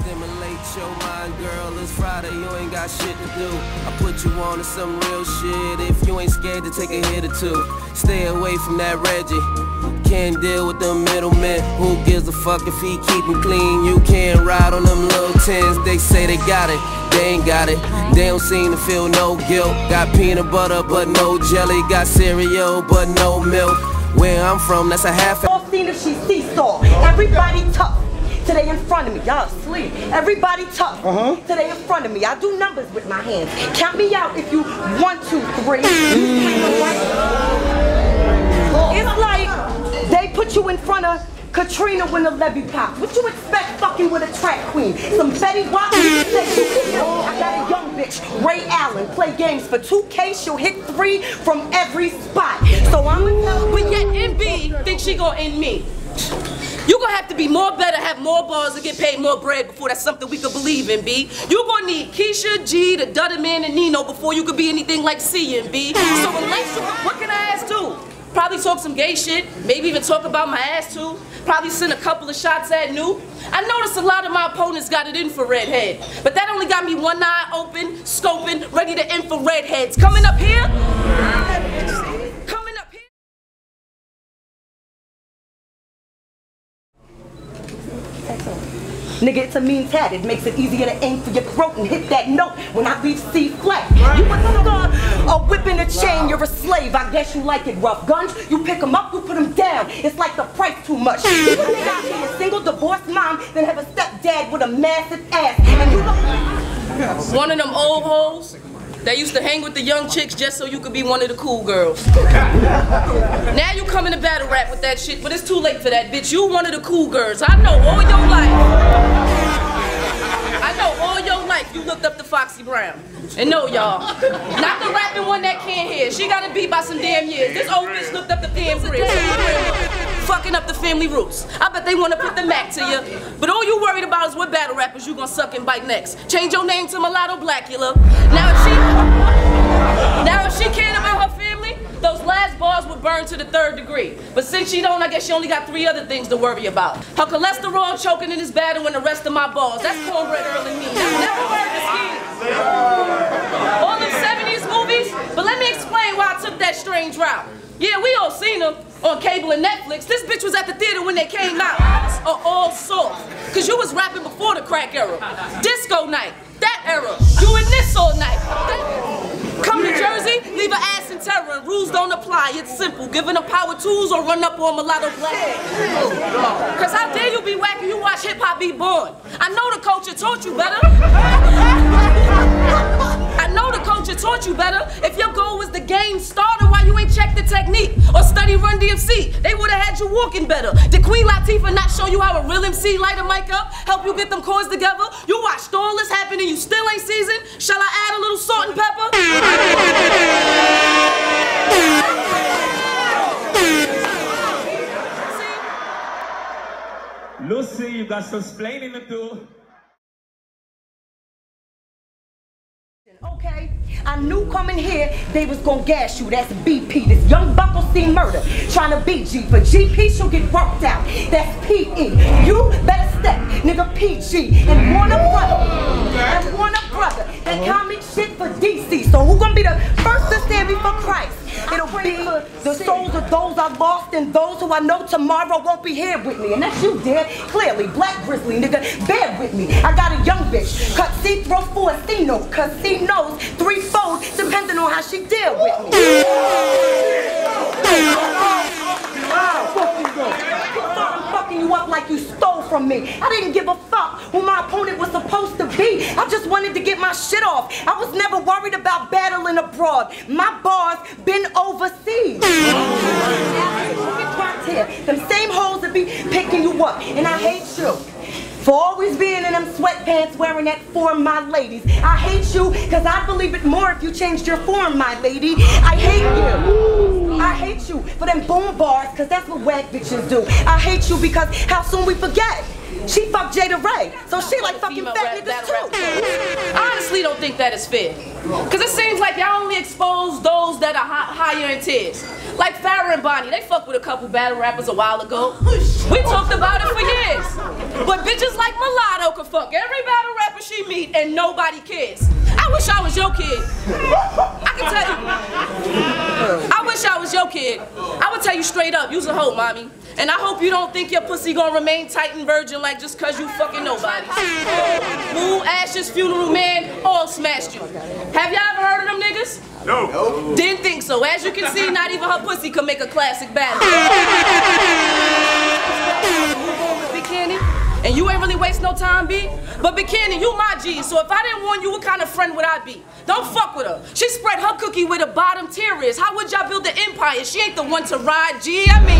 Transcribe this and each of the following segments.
Stimulate your mind, girl. It's Friday, you ain't got shit to do. I put you on to some real shit if you ain't scared to take a hit or two. Stay away from that Reggie. Can't deal with the middleman. Who gives a fuck if he keep him clean? You can't ride on them little tins. They say they got it, they ain't got it. They don't seem to feel no guilt. Got peanut butter but no jelly. Got cereal but no milk. Where I'm from, that's a half. all seen if she seesaw. Everybody tough. Today in front of me, y'all asleep. Everybody tough. Uh-huh. Today in front of me, I do numbers with my hands. Count me out if you one, two, three. It's like they put you in front of Katrina when the levee popped. What you expect fucking with a track queen? Some Betty White? I got a young bitch, Ray Allen, play games for 2K. She'll hit three from every spot. So I'm gonna tell But yet MB thinks she gonna end me. You gonna have to be more better, have more balls, and get paid more bread before that's something we could believe in, B. You're gonna need Keisha, G, the Dutta Man, and Nino before you could be anything like C and B. So what can I ask do? Probably talk some gay shit, maybe even talk about my ass too. Probably send a couple of shots at New. I noticed a lot of my opponents got an infrared head, but that only got me one eye open, scoping, ready to infrared heads. Coming up here, Nigga, it's a mean tat. It makes it easier to aim for your throat and hit that note when I reach C flat. You a star, a whip in a chain, you're a slave. I guess you like it rough. Guns, you pick them up, you put them down. It's like the price too much. You think I be a single divorced mom, then have a stepdad with a massive ass. And you One of them old hoes that used to hang with the young chicks just so you could be one of the cool girls. now you come in a battle rap with that shit, but it's too late for that, bitch. You one of the cool girls. I know all your life. I know all your life you looked up to Foxy Brown. And no, y'all. Not the rapping one that can't hear. She got to beat by some damn years. This old bitch looked up the damn bridge. Fucking up the family roots. I bet they want to put the Mac to you. But all you worried about is what battle rappers you gonna suck and bite next. Change your name to Mulatto Blackula. Now if she now if she cared about her family, those last bars would burn to the third degree. But since she don't, I guess she only got three other things to worry about. Her cholesterol choking in this battle and the rest of my balls. That's cornbread early me. Never heard the. All them 70s movies, but let me explain why I took that strange route. Yeah, we all seen them on cable and Netflix. This bitch was at the theater when they came out. Are all soft. Cause you was rapping before the crack era. Disco night, that era. In this all night. That- Come to Jersey, leave an ass in terror, and rules don't apply. It's simple. Giving them power tools or run up on mulatto black. Cause how dare you be whack and you watch hip hop be born? I know the culture taught you better. Know the culture taught you better. If your goal was the game starter, why you ain't check the technique or study Run DMC? They would have had you walking better. Did Queen Latifah not show you how a real MC light a mic up, help you get them chords together? You watched all this happen and you still ain't seasoned? Shall I add a little salt and pepper? Lucy, you got some splaining to do. Okay, I knew coming here they was gonna gas you. That's BP. This young buckle see murder. Trying to beat G. but GP, she'll get worked out. That's PE. You better step, nigga PG. And Warner Brother. And Warner Brother. That comic shit for DC. So who gonna be the first to stand before Christ? It'll be the souls of those I lost and those who I know tomorrow won't be here with me. And that's you, dead. Clearly, Black Grizzly, nigga, bear with me. I got a young bitch. Cut C-throw for a C-note. Cause C knows three folds depending on how she deal with me. You up like you stole from me. I didn't give a fuck who my opponent was supposed to be. I just wanted to get my shit off. I was never worried about battling abroad. My bars been overseas. Them same hoes that be picking you up. And I hate you. For always being in them sweatpants wearing that form, my ladies. I hate you because I believe it more if you changed your form, my lady. I hate you. I hate you for them boom bars, cause that's what wag bitches do. I hate you because how soon we forget. She fucked Jada Ray, so she like fucking fat niggas too. I honestly don't think that is fair. Cause it seems like y'all only expose those that are hi- higher in tiers. Like Farrah and Bonnie, they fucked with a couple battle rappers a while ago. We talked about it for years. But bitches like Mulatto can fuck every battle rapper she meet and nobody cares. I wish I was your kid. I can tell you. I wish I was your kid. I would tell you straight up, you's a hoe, mommy. And I hope you don't think your pussy gonna remain tight and virgin like just cause you fucking nobody. Boo, Ash's funeral man, all smashed you. Have y'all ever heard of them niggas? No. Didn't think so. As you can see, not even her pussy can make a classic battle. Bikini. And you ain't really waste no time, B. But Bikini, you my G, so if I didn't warn you, what kind of friend would I be? Don't fuck with her. She spread her cookie where the bottom tier is. How would y'all build the empire? She ain't the one to ride, G. I mean.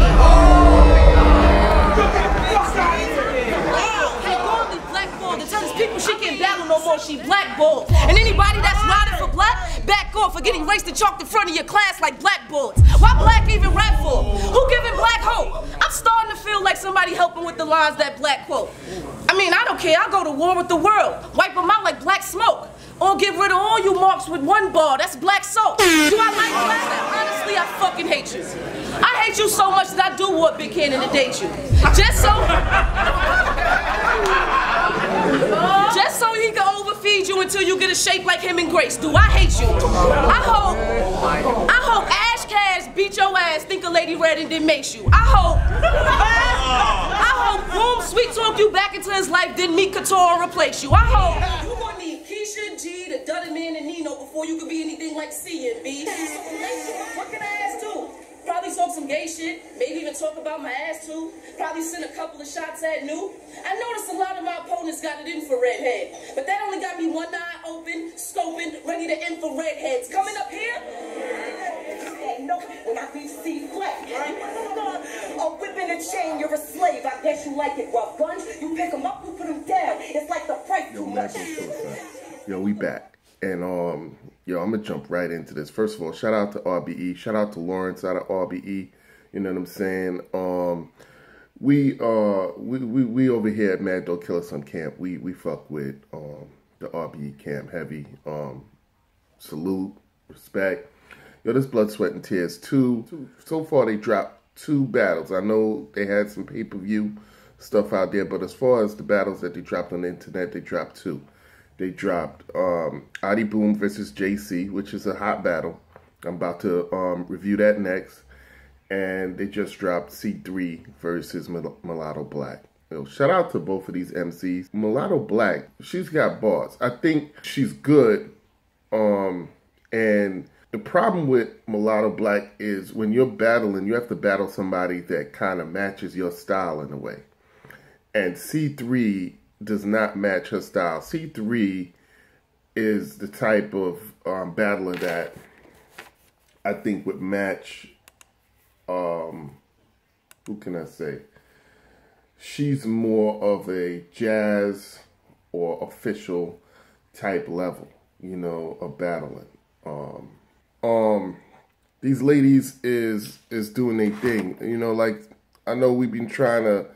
Hey, Goldie blackballed. And tell these people she can't battle no more. She blackballed. And anybody that's riding for black, for getting raced and chalked in front of your class like black blackboards. Why black even rap for? Who giving black hope? I'm starting to feel like somebody helping with the lines that black quote. I mean, I don't care. I'll go to war with the world. Wipe them out like black smoke. Or get rid of all you marks with one bar. That's black soap. Do I like black? Honestly, I fucking hate you. I hate you so much that I do want Big Cannon to date you. Just so. Just so he can overfeed you until you get a shape like him and Grace. Do I hate you? I hope. I hope Ash Cash beat your ass, think a lady red and then makes you. I hope. I hope Boom sweet talk you back into his life, then meet Couture and replace you. I hope. You can be anything like C and B. What can I ask too? Probably talk some gay shit, maybe even talk about my ass too. Probably send a couple of shots at New. I noticed a lot of my opponents got an infrared head, but that only got me one eye open, scoping, ready to infrared heads. Coming up here, No, when I be C flat. A whip and a chain, you're a slave. I guess you like it rough. Guns, you pick them up, you put them down. It's like the price too much. Mac and Show, son. Yo, we back. And um, yo, I'm gonna jump right into this. First of all, shout out to RBE. Shout out to Lawrence out of RBE. You know what I'm saying? Um, we uh, we we, we over here at Mad Dog Killer Some Camp. We we fuck with um the RBE camp heavy. Um, salute, respect. Yo, this Blood, Sweat, and Tears two. So far, they dropped two battles. I know they had some pay per view stuff out there, but as far as the battles that they dropped on the internet, they dropped two. They dropped um, Adi Boom versus JC, which is a hot battle. I'm about to um, review that next. And they just dropped C3 versus Mul- Mulatto Black. Yo, shout out to both of these MCs. Mulatto Black, she's got bars. I think she's good. Um, and the problem with Mulatto Black is when you're battling, you have to battle somebody that kind of matches your style in a way. And C3 does not match her style. C3 is the type of um, battler that I think would match. Um, who can I say? She's more of a jazz or official type level, you know, of battling. Um, um, these ladies is is doing their thing, you know. Like I know we've been trying to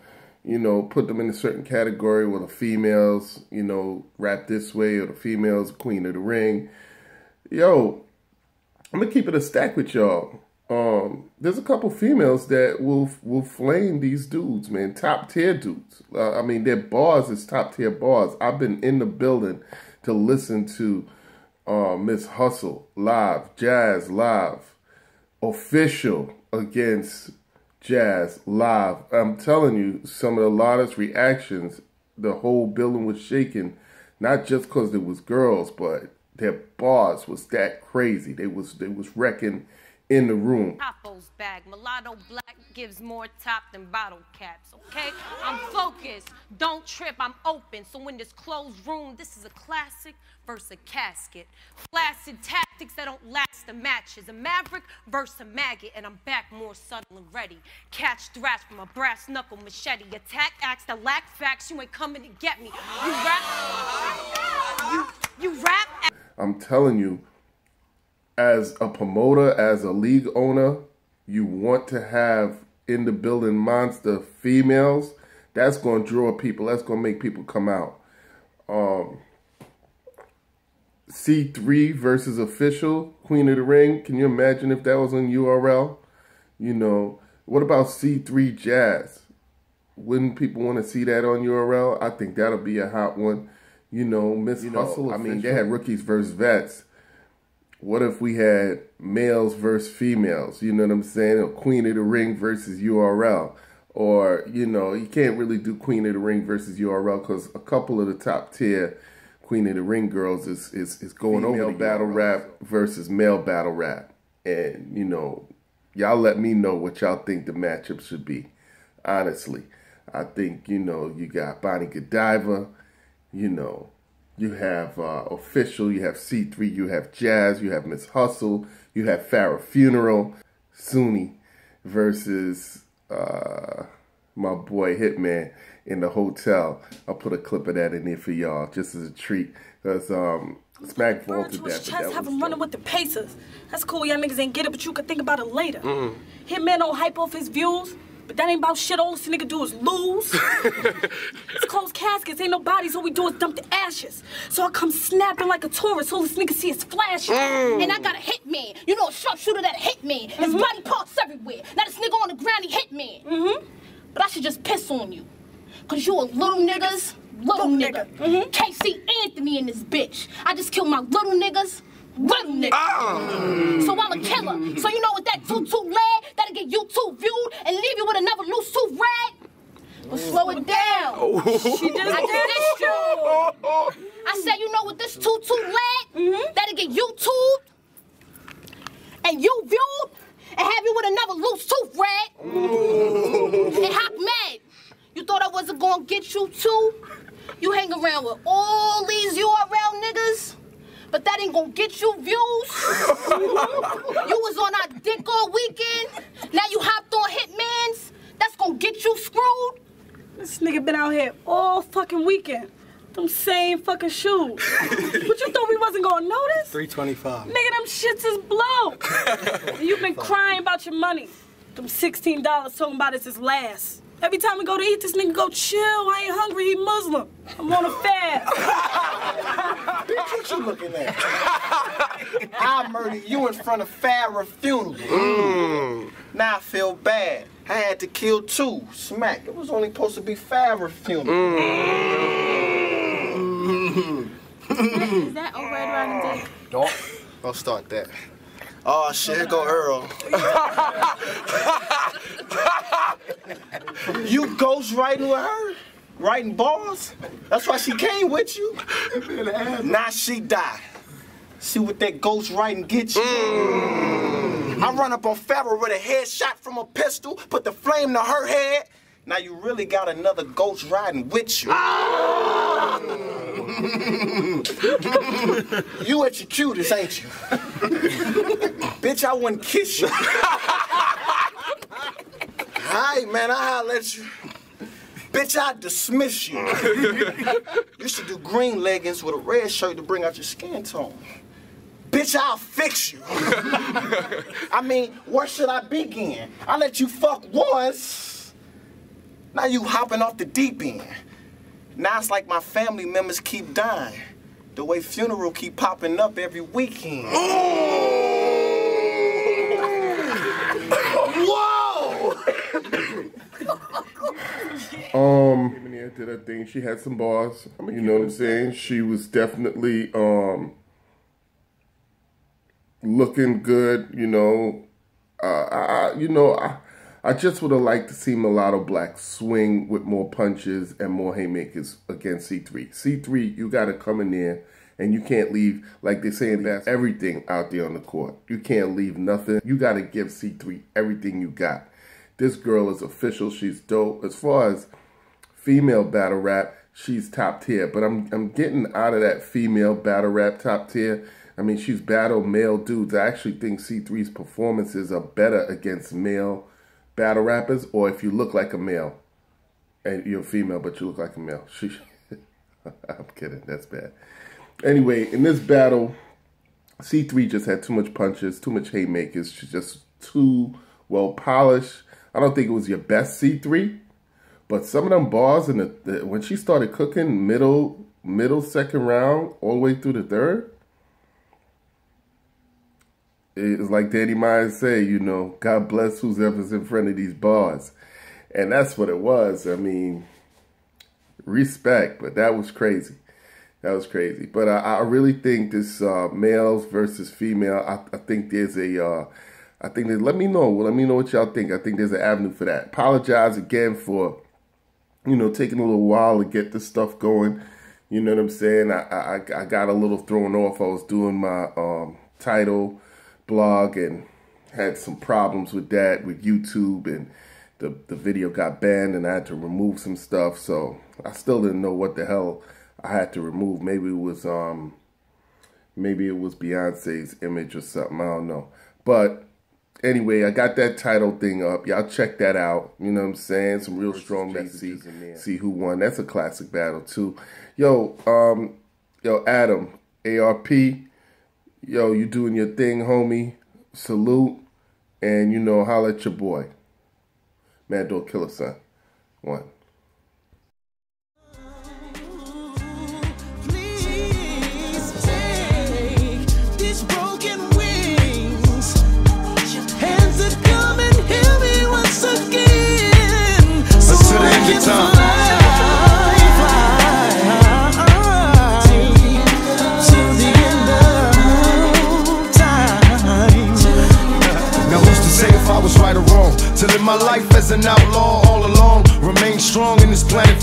you know, put them in a certain category where the females, you know, rap this way or the females queen of the ring. Yo, I'm gonna keep it a stack with y'all. Um, there's a couple females that will will flame these dudes, man. Top tier dudes. Uh, I mean, their bars is top tier bars. I've been in the building to listen to uh, Miss Hustle live, Jazz live, official against Jazz live. I'm telling you, some of the loudest reactions, the whole building was shaking, not just because there was girls, but their bars was that crazy. They was they was wrecking in the room. Topo's bag. Mulatto black gives more top than bottle caps, okay? I'm focused. Don't trip. I'm open. So in this closed room, this is a classic versus a casket. Flaccid tactics that don't last the matches. A maverick versus a maggot, and I'm back more subtle and ready. Catch thrash from a brass knuckle machete. Attack acts that lack facts. You ain't coming to get me. You rap. You, you rap. I'm telling you, as a promoter, as a league owner, you want to have in the building monster females, that's going to draw people. That's going to make people come out. Um, C3 versus official Queen of the Ring. Can you imagine if that was on URL? You know, what about C3 Jazz? Wouldn't people want to see that on URL? I think that'll be a hot one. You know, Miss Hustle. Know, I mean, they had rookies versus vets. What if we had males versus females? You know what I'm saying? Or Queen of the Ring versus URL. Or, you know, you can't really do Queen of the Ring versus URL because a couple of the top tier Queen of the Ring girls is is, is going Female over battle rap versus male battle rap. And, you know, y'all let me know what y'all think the matchup should be. Honestly. I think, you know, you got Bonnie Godiva, you know, you have uh, Official, you have C3, you have Jazz, you have Miss Hustle, you have Farrah Funeral, Sunni versus uh, my boy Hitman in the hotel. I'll put a clip of that in there for y'all just as a treat. Because um, Smack vaulted that. Chest have him running with the Pacers. That's cool, y'all niggas ain't get it, but you could think about it later. Mm Hitman don't hype off his views. But that ain't about shit. All this nigga do is lose. it's closed caskets. Ain't no bodies. All we do is dump the ashes. So I come snapping like a tourist. All this nigga see is flashes. Mm. And I got a hit man. You know, a sharpshooter that hit me. His mm -hmm. body parts everywhere. Now this nigga on the ground, he hit me. Mm -hmm. But I should just piss on you. Cause you a little niggas, little, little nigga. nigga. Mm -hmm. Can't see Anthony in this bitch. I just killed my little niggas little nigga. Oh. So I'm a killer. So you know what that two two leg that'll get you two viewed and leave you with another loose two rag? Well, slow it down. Oh. She just I dissed you. I said, you know what this two two leg mm -hmm. that'll get you YouTube and you viewed and have you with another loose tooth rag. and Hawk mad. You thought I wasn't gonna get you too? You hang around with all these URL niggas but that ain't gonna get you views. you was on our dick all weekend. Now you hopped on Hitman's. That's gonna get you screwed. This nigga been out here all fucking weekend. Them same fucking shoes. but you thought we wasn't gonna notice? 325. Nigga, them shits is blow. You've been crying about your money. Them $16 talking about it's his last. Every time we go to eat, this nigga go chill. I ain't hungry. He Muslim. I'm on a fast. Bitch, what you looking at? I murdered you in front of Farrah funeral. Mm. Now I feel bad. I had to kill two. Smack. It was only supposed to be Farrah funeral. Mm. Is that over around the Don't. Don't start that. Oh shit, here go Earl. you ghost writing with her? Writing bars? That's why she came with you? now she died. See what that ghost writing get you? Mm. I run up on Farrah with a headshot from a pistol, put the flame to her head. Now you really got another ghost riding with you. Ah! you at your cutest, ain't you? Bitch, I wouldn't kiss you. Hi, man, I'll let you. Bitch, I dismiss you. you should do green leggings with a red shirt to bring out your skin tone. Bitch, I'll fix you. I mean, where should I begin? I let you fuck once. Now you hopping off the deep end. Now it's like my family members keep dying. The way funeral keep popping up every weekend. Um, did her thing. She had some bars. You know what I'm saying. She was definitely um looking good. You know, uh, I, you know, I, I just would have liked to see Mulatto Black swing with more punches and more haymakers against C3. C3, you got to come in there and you can't leave, like they say in that, everything out there on the court. You can't leave nothing. You got to give C3 everything you got. This girl is official. She's dope. As far as female battle rap, she's top tier. But I'm I'm getting out of that female battle rap top tier. I mean, she's battled male dudes. I actually think C3's performances are better against male battle rappers, or if you look like a male and you're female but you look like a male. She, I'm kidding. That's bad. Anyway, in this battle, C3 just had too much punches, too much haymakers. She's just too well polished. I don't think it was your best C3, but some of them bars in the, the when she started cooking middle middle second round all the way through the third, it's like Danny Myers say, you know, God bless who's ever's in front of these bars. And that's what it was. I mean, respect, but that was crazy. That was crazy. But I, I really think this uh, males versus female, I, I think there's a, uh, I think that, let me know. Let me know what y'all think. I think there's an avenue for that. Apologize again for, you know, taking a little while to get this stuff going. You know what I'm saying? I, I, I got a little thrown off. I was doing my um, title blog and had some problems with that with YouTube and the, the video got banned and I had to remove some stuff. So I still didn't know what the hell I had to remove. Maybe it was um maybe it was Beyonce's image or something. I don't know. But anyway, I got that title thing up. Y'all check that out. You know what I'm saying? Some real strong messages. See who won. That's a classic battle too. Yo, um, yo, Adam, ARP, yo, you doing your thing, homie. Salute. And you know, holla at your boy. Mad Dog Killer Son. One. An outlaw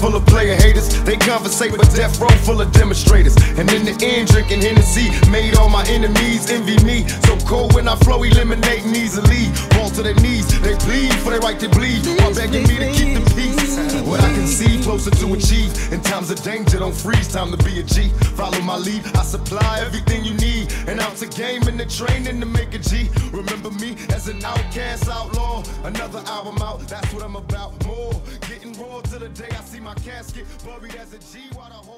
full of player haters. They conversate with death row full of demonstrators. And in the end, drinking Hennessy made all my enemies envy me. So cold when I flow, eliminating easily. Fall to their knees, they plead for their right to bleed. While begging me to keep the peace. What I can see, closer to achieve. In times of danger, don't freeze. Time to be a G. Follow my lead. I supply everything you need. And out to game in the training to make a G. Remember me as an outcast outlaw. Another album out, that's what I'm about. More getting day I see my casket buried as a G while the whole.